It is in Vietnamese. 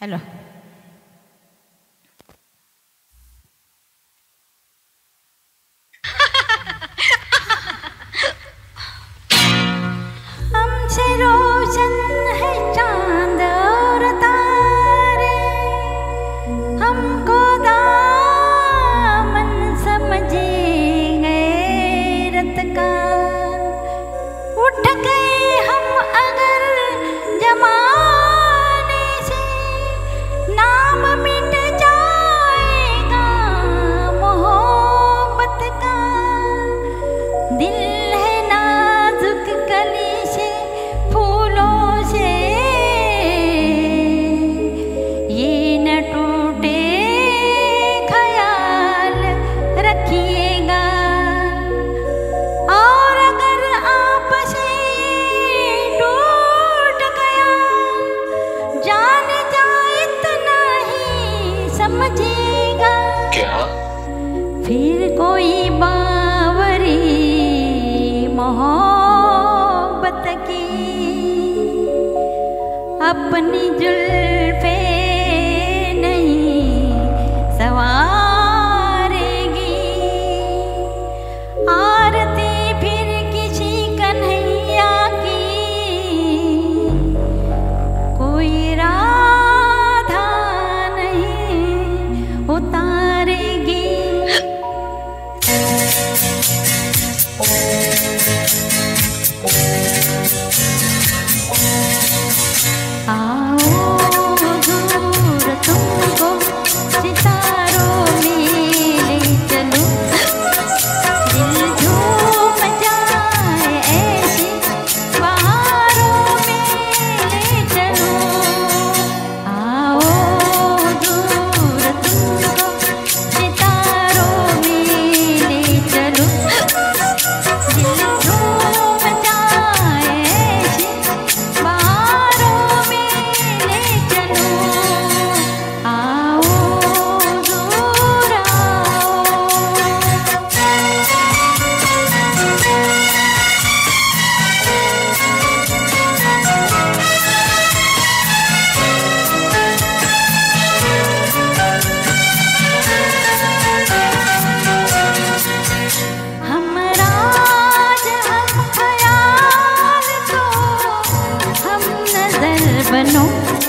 Hello. I'm. फिर कोई बावरी मोहब्बत की अपनी जुल्म Oh. सपनों